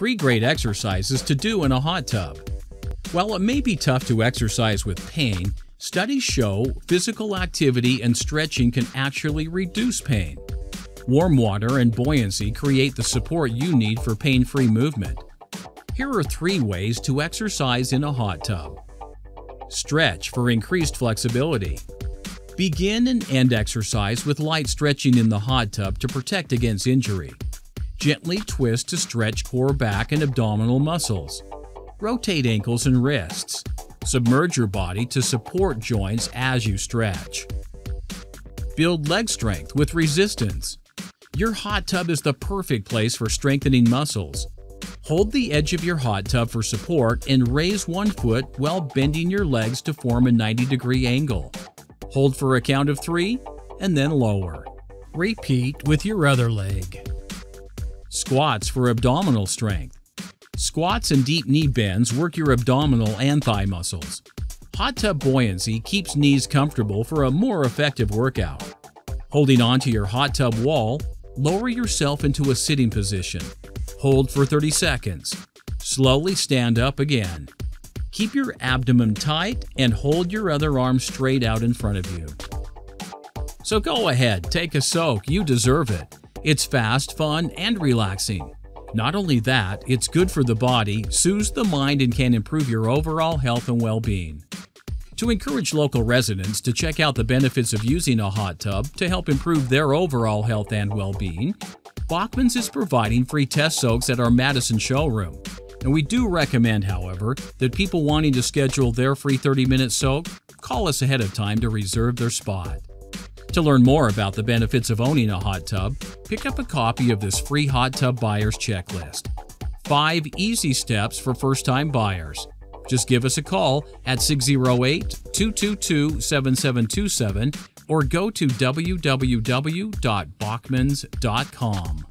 three great exercises to do in a hot tub. While it may be tough to exercise with pain, studies show physical activity and stretching can actually reduce pain. Warm water and buoyancy create the support you need for pain free movement. Here are three ways to exercise in a hot tub. Stretch for increased flexibility. Begin and end exercise with light stretching in the hot tub to protect against injury. Gently twist to stretch core back and abdominal muscles. Rotate ankles and wrists. Submerge your body to support joints as you stretch. Build leg strength with resistance. Your hot tub is the perfect place for strengthening muscles. Hold the edge of your hot tub for support and raise one foot while bending your legs to form a 90 degree angle. Hold for a count of three and then lower. Repeat with your other leg. Squats for abdominal strength. Squats and deep knee bends work your abdominal and thigh muscles. Hot tub buoyancy keeps knees comfortable for a more effective workout. Holding onto your hot tub wall, lower yourself into a sitting position. Hold for 30 seconds. Slowly stand up again. Keep your abdomen tight and hold your other arm straight out in front of you. So go ahead, take a soak, you deserve it. It's fast, fun, and relaxing. Not only that, it's good for the body, soothes the mind, and can improve your overall health and well being. To encourage local residents to check out the benefits of using a hot tub to help improve their overall health and well being, Bachmann's is providing free test soaks at our Madison showroom. And we do recommend, however, that people wanting to schedule their free 30 minute soak call us ahead of time to reserve their spot. To learn more about the benefits of owning a hot tub, pick up a copy of this free hot tub buyer's checklist. Five easy steps for first time buyers. Just give us a call at 608 222 7727 or go to www.bachmanns.com.